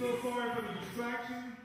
We're so sorry for the distraction.